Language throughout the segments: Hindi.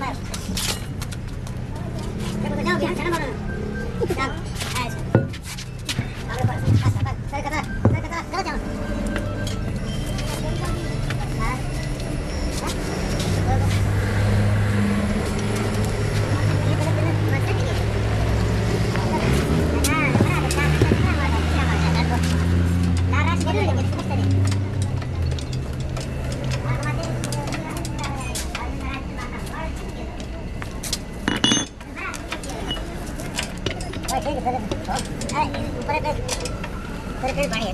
बड़ा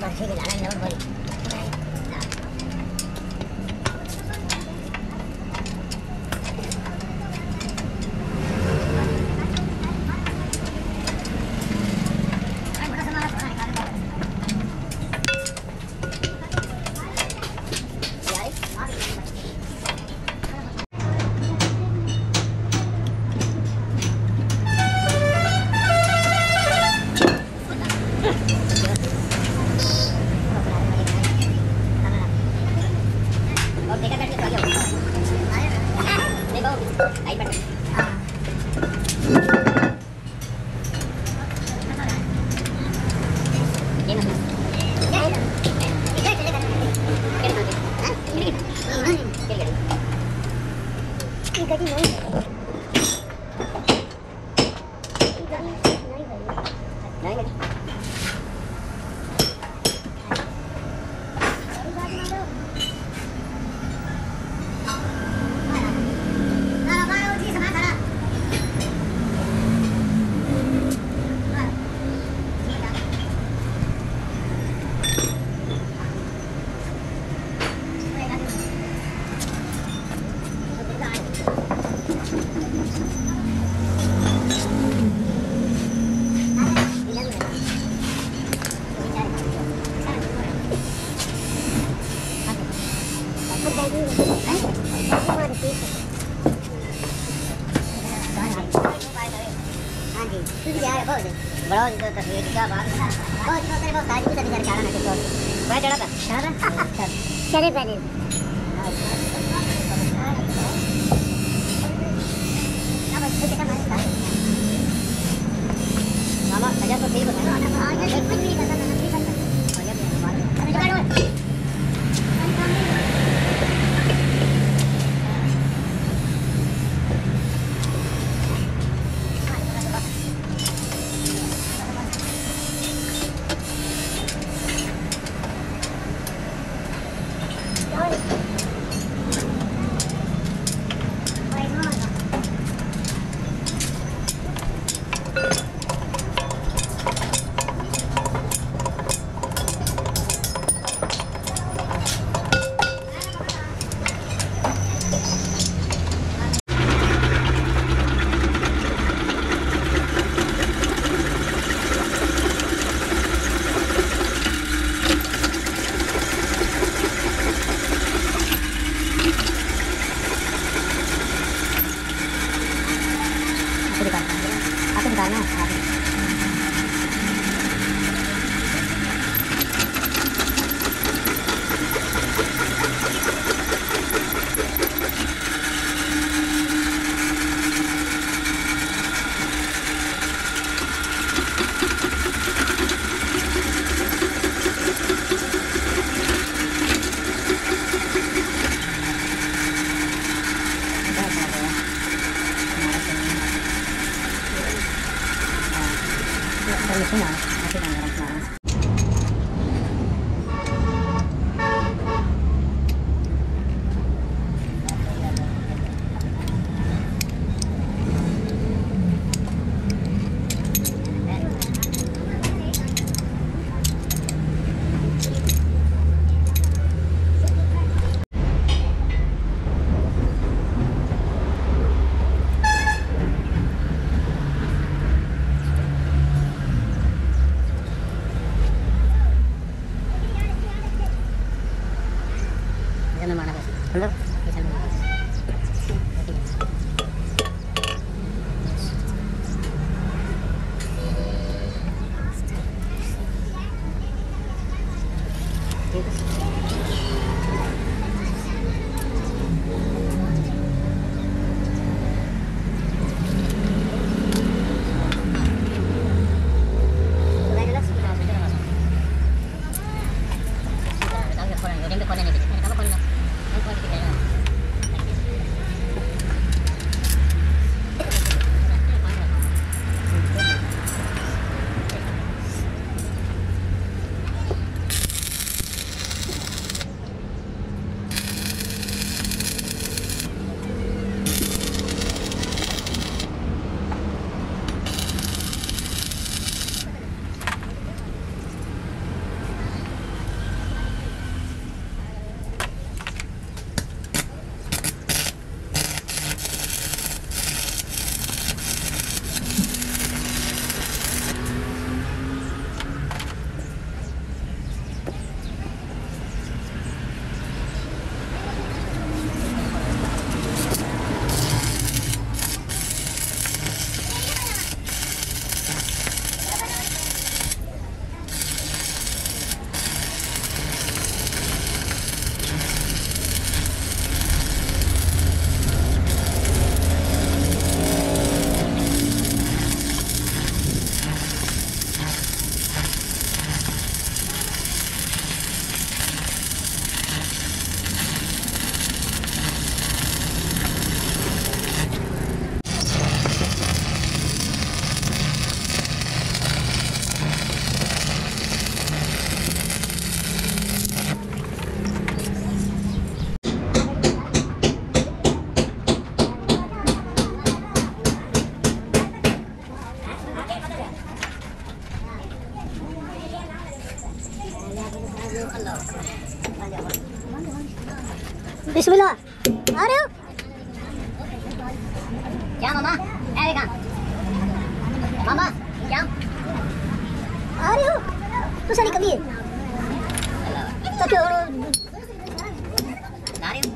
我给你拿点牛肉。चले बिस्मिल्लाह। आ रहे हो? क्या मामा? देखा मामा क्या? आ रहे हो? तू सारी कभी तो क्यों ला रही हूँ?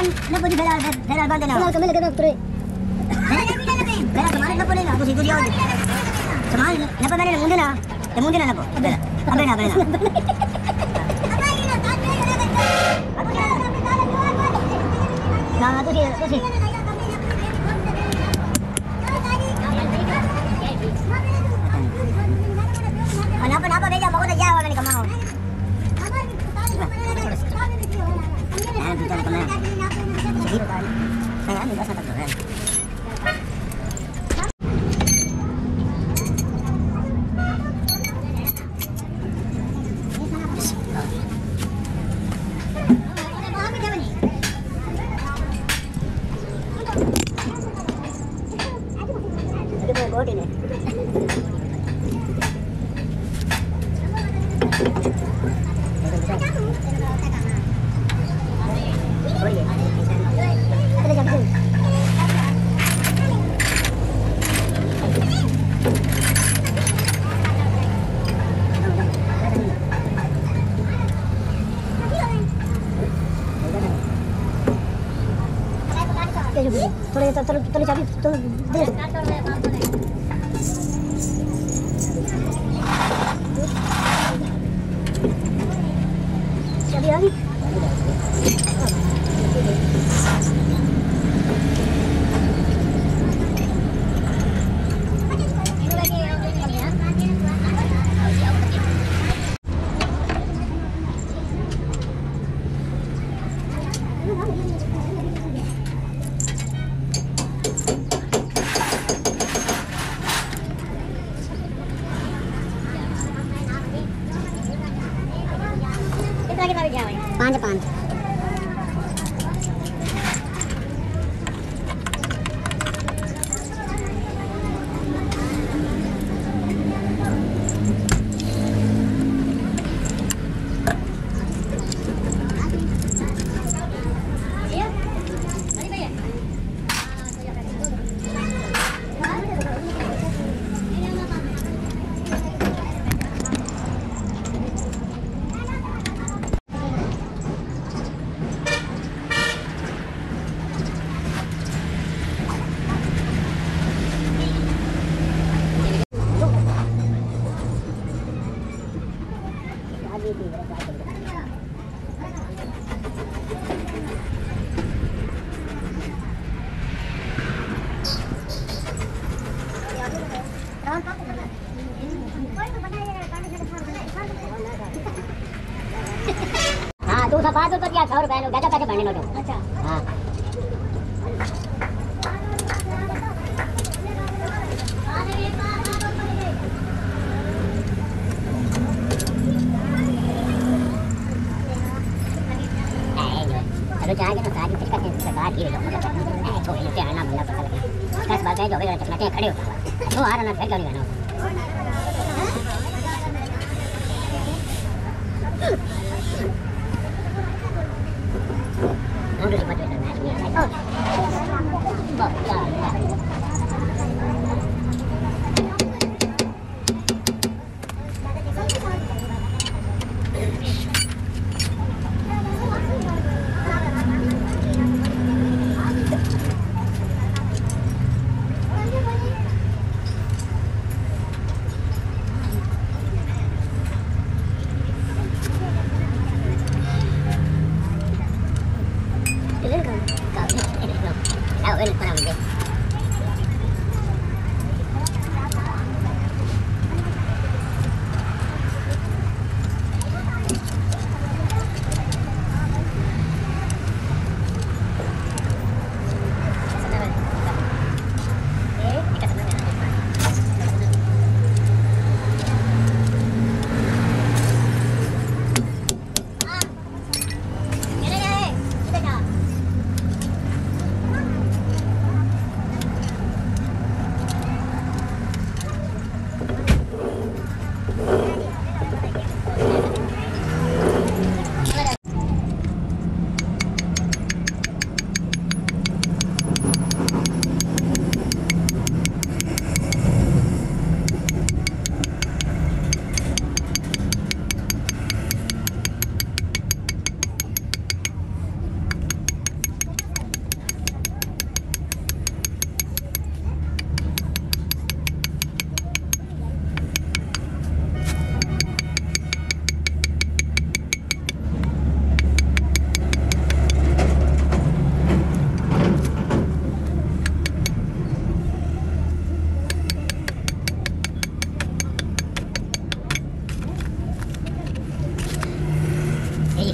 मैंने जान ने पूछ फेरा फेरा बाँध देना कमल लगे ना तुरे मेरा सामान न पड़ेगा कुछ इधर आओ सामान न पड़ने ना मुंडे ना ते मुंडे ना ना अबे अबे ना अबे ना ना ना थोड़े थोड़े चाबी तो दे चाबी आ गई पाँच पाँच cái gì đó నువ్వు ఆరన్నా పెరగాలి నువ్వు Oh, yeah, yeah. out in.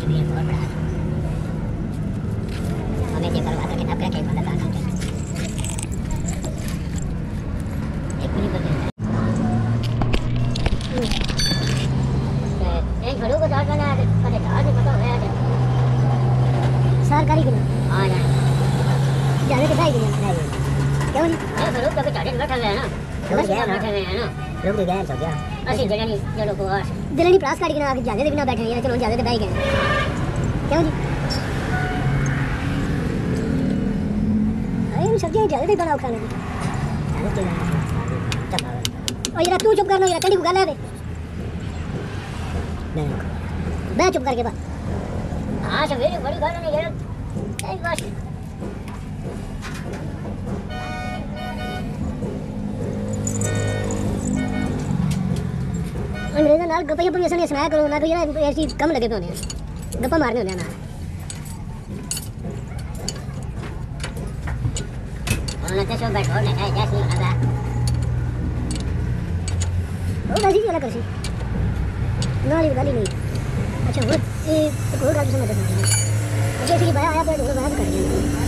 भी एक और बढ़ा दो हमें ये करवा दो कि नब करके मदद आ जाते एक पूरी कर देते हैं एक घड़ों को डाट बना अरे डाट नहीं पता है सरकारी के हाँ ना जाने दिखाई के नहीं क्यों नहीं घड़ों का बेटा बैठा हुआ है ना बैठे हुए हैं ना लोग गए सब क्या असली जगह नहीं जो लोग को दिल्ली प्रास काट के ना आगे जाने दे बिना बैठे हैं चलो जाने दे भाई गए क्या अरे सब्ज़ियाँ जल्दी तू चुप करना ये कंडी को मैं चुप करके बात अंग्रेज़ों नाल गप्पे सुनाया करो ना कोई ऐसी कम लगे पे होने गप्पा मारने हैं ना Kalau nanti coba kau nak aja वो वैसी वाला कर ना वाली वाली नहीं अच्छा वो एक और गाड़ी समझ अच्छा ऐसे कि भाई आया तो वो बात कर दिया